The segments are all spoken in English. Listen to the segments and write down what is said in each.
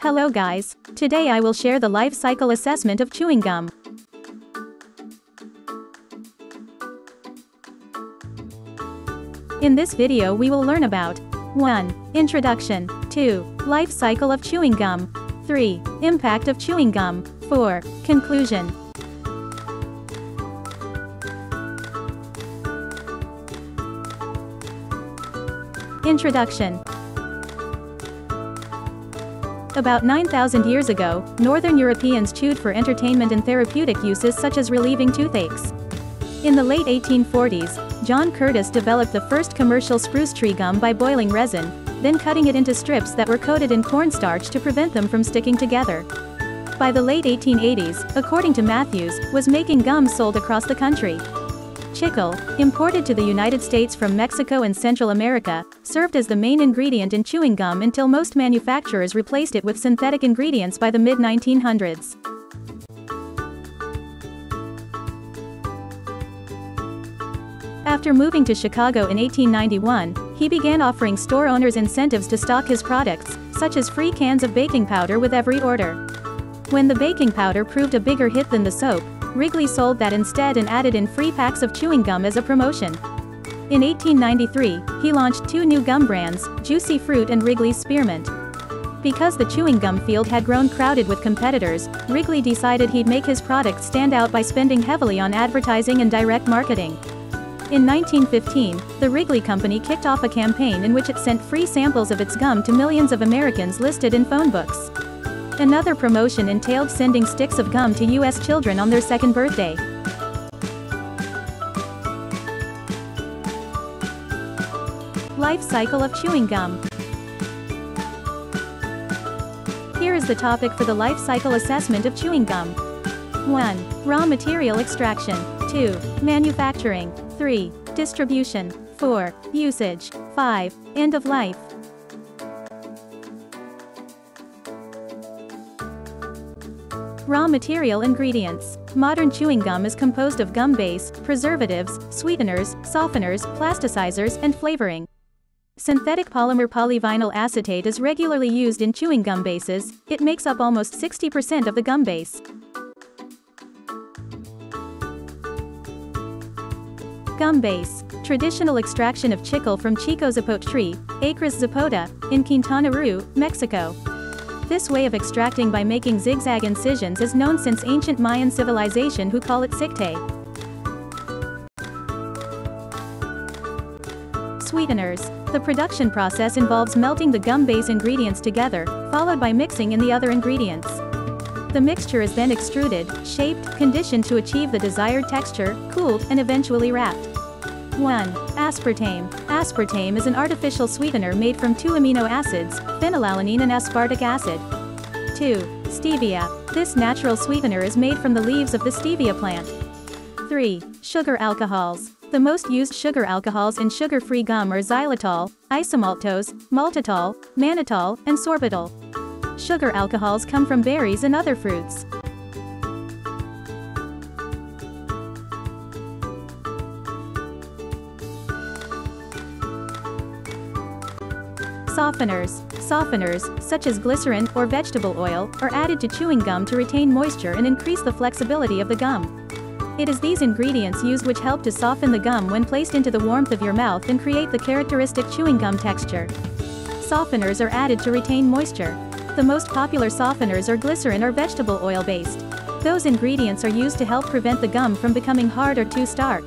Hello guys, today I will share the life cycle assessment of chewing gum. In this video we will learn about 1. Introduction 2. Life cycle of chewing gum 3. Impact of chewing gum 4. Conclusion Introduction About 9,000 years ago, Northern Europeans chewed for entertainment and therapeutic uses such as relieving toothaches. In the late 1840s, John Curtis developed the first commercial spruce tree gum by boiling resin, then cutting it into strips that were coated in cornstarch to prevent them from sticking together. By the late 1880s, according to Matthews, was making gum sold across the country. Chicle, imported to the United States from Mexico and Central America, served as the main ingredient in chewing gum until most manufacturers replaced it with synthetic ingredients by the mid-1900s. After moving to Chicago in 1891, he began offering store owners incentives to stock his products, such as free cans of baking powder with every order. When the baking powder proved a bigger hit than the soap, Wrigley sold that instead and added in free packs of chewing gum as a promotion. In 1893, he launched two new gum brands, Juicy Fruit and Wrigley's Spearmint. Because the chewing gum field had grown crowded with competitors, Wrigley decided he'd make his product stand out by spending heavily on advertising and direct marketing. In 1915, the Wrigley Company kicked off a campaign in which it sent free samples of its gum to millions of Americans listed in phone books. Another promotion entailed sending sticks of gum to U.S. children on their second birthday. Life cycle of chewing gum. Here is the topic for the life cycle assessment of chewing gum. 1. Raw material extraction. 2. Manufacturing. 3. Distribution. 4. Usage. 5. End of life. Raw material ingredients. Modern chewing gum is composed of gum base, preservatives, sweeteners, softeners, plasticizers, and flavoring. Synthetic polymer polyvinyl acetate is regularly used in chewing gum bases, it makes up almost 60% of the gum base. Gum base. Traditional extraction of chicle from Chico zapote tree, Achras zapota, in Quintana Roo, Mexico. This way of extracting by making zigzag incisions is known since ancient Mayan civilization who call it sikte. Sweeteners. The production process involves melting the gum base ingredients together, followed by mixing in the other ingredients. The mixture is then extruded, shaped, conditioned to achieve the desired texture, cooled, and eventually wrapped. 1. Aspartame. Aspartame is an artificial sweetener made from two amino acids, phenylalanine and aspartic acid. 2. Stevia. This natural sweetener is made from the leaves of the stevia plant. 3. Sugar alcohols. The most used sugar alcohols in sugar-free gum are xylitol, isomaltose, maltitol, mannitol, and sorbitol. Sugar alcohols come from berries and other fruits. Softeners. Softeners, such as glycerin or vegetable oil, are added to chewing gum to retain moisture and increase the flexibility of the gum. It is these ingredients used which help to soften the gum when placed into the warmth of your mouth and create the characteristic chewing gum texture. Softeners are added to retain moisture. The most popular softeners are glycerin or vegetable oil based. Those ingredients are used to help prevent the gum from becoming hard or too stark.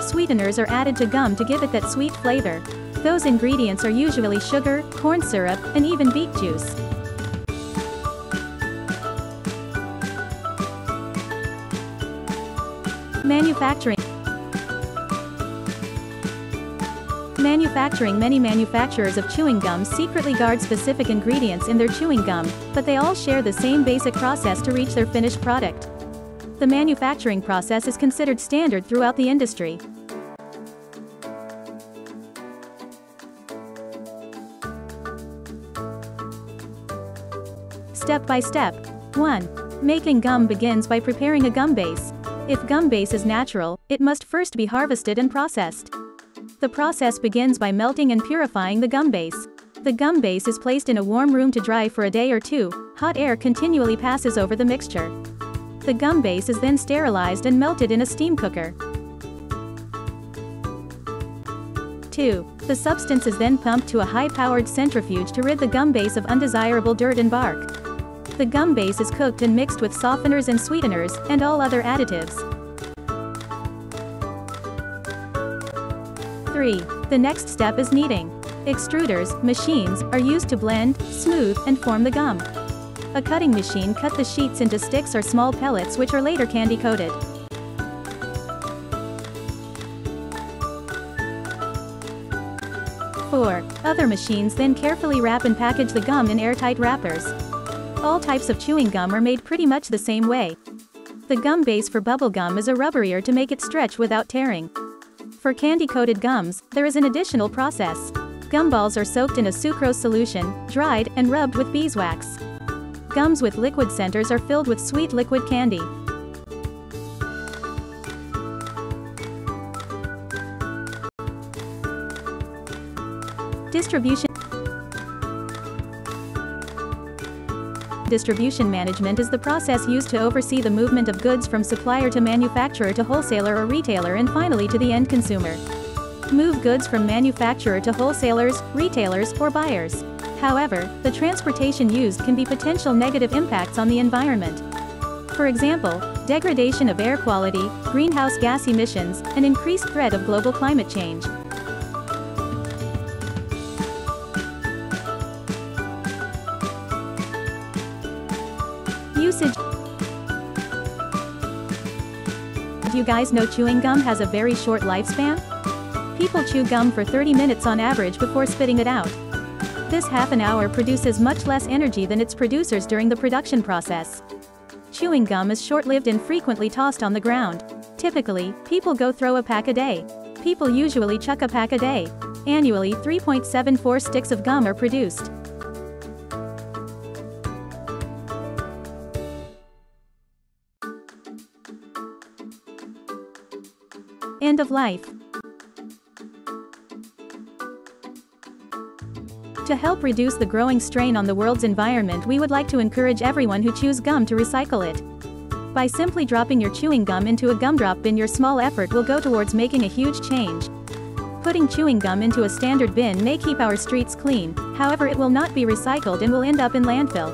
Sweeteners are added to gum to give it that sweet flavor. Those ingredients are usually sugar, corn syrup, and even beet juice. Manufacturing Manufacturing Many manufacturers of chewing gum secretly guard specific ingredients in their chewing gum, but they all share the same basic process to reach their finished product. The manufacturing process is considered standard throughout the industry. Step by step. 1. Making gum begins by preparing a gum base. If gum base is natural, it must first be harvested and processed. The process begins by melting and purifying the gum base. The gum base is placed in a warm room to dry for a day or two, hot air continually passes over the mixture. The gum base is then sterilized and melted in a steam cooker. 2. The substance is then pumped to a high-powered centrifuge to rid the gum base of undesirable dirt and bark. The gum base is cooked and mixed with softeners and sweeteners, and all other additives. 3. The next step is kneading. Extruders, machines, are used to blend, smooth, and form the gum. A cutting machine cut the sheets into sticks or small pellets which are later candy coated. Four. Other machines then carefully wrap and package the gum in airtight wrappers. All types of chewing gum are made pretty much the same way. The gum base for bubble gum is a rubberier to make it stretch without tearing. For candy-coated gums, there is an additional process. Gumballs are soaked in a sucrose solution, dried, and rubbed with beeswax. Gums with liquid centers are filled with sweet liquid candy. Distribution Distribution management is the process used to oversee the movement of goods from supplier to manufacturer to wholesaler or retailer and finally to the end consumer. Move goods from manufacturer to wholesalers, retailers, or buyers. However, the transportation used can be potential negative impacts on the environment. For example, degradation of air quality, greenhouse gas emissions, and increased threat of global climate change. You guys know chewing gum has a very short lifespan? People chew gum for 30 minutes on average before spitting it out. This half an hour produces much less energy than its producers during the production process. Chewing gum is short-lived and frequently tossed on the ground. Typically, people go throw a pack a day. People usually chuck a pack a day. Annually 3.74 sticks of gum are produced. End of life. To help reduce the growing strain on the world's environment we would like to encourage everyone who chews gum to recycle it. By simply dropping your chewing gum into a gumdrop bin your small effort will go towards making a huge change. Putting chewing gum into a standard bin may keep our streets clean, however it will not be recycled and will end up in landfill.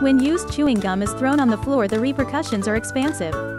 When used chewing gum is thrown on the floor the repercussions are expansive.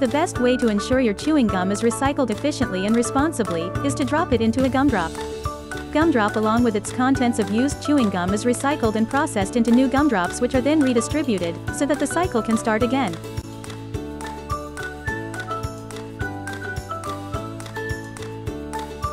The best way to ensure your chewing gum is recycled efficiently and responsibly is to drop it into a gumdrop. Gumdrop along with its contents of used chewing gum is recycled and processed into new gumdrops which are then redistributed, so that the cycle can start again.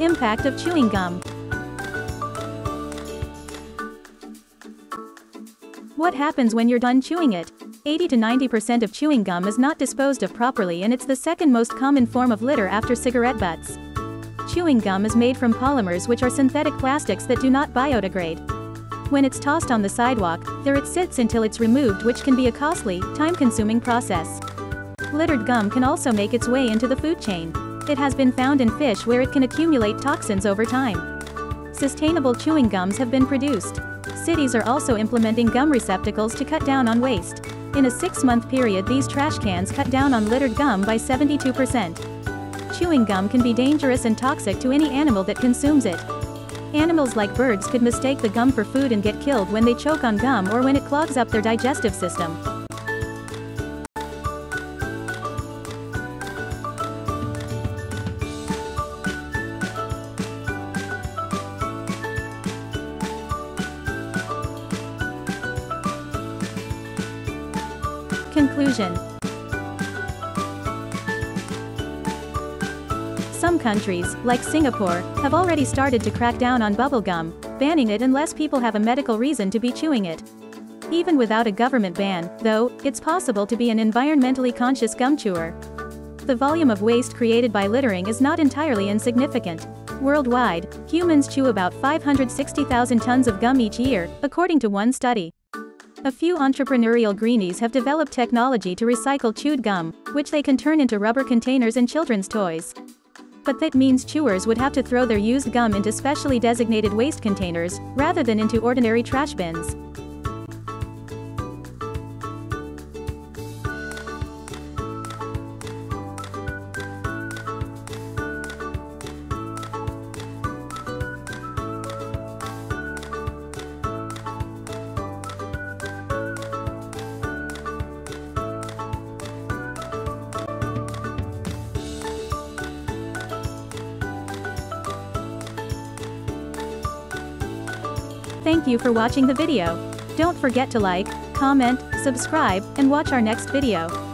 Impact of chewing gum What happens when you're done chewing it? 80 to 90% of chewing gum is not disposed of properly and it's the second most common form of litter after cigarette butts. Chewing gum is made from polymers which are synthetic plastics that do not biodegrade. When it's tossed on the sidewalk, there it sits until it's removed which can be a costly, time-consuming process. Littered gum can also make its way into the food chain. It has been found in fish where it can accumulate toxins over time. Sustainable chewing gums have been produced. Cities are also implementing gum receptacles to cut down on waste. In a six-month period these trash cans cut down on littered gum by 72%. Chewing gum can be dangerous and toxic to any animal that consumes it. Animals like birds could mistake the gum for food and get killed when they choke on gum or when it clogs up their digestive system. Conclusion Some countries, like Singapore, have already started to crack down on bubblegum, banning it unless people have a medical reason to be chewing it. Even without a government ban, though, it's possible to be an environmentally conscious gum chewer. The volume of waste created by littering is not entirely insignificant. Worldwide, humans chew about 560,000 tons of gum each year, according to one study. A few entrepreneurial greenies have developed technology to recycle chewed gum, which they can turn into rubber containers and children's toys. but that means chewers would have to throw their used gum into specially designated waste containers, rather than into ordinary trash bins. Thank you for watching the video. Don't forget to like, comment, subscribe, and watch our next video.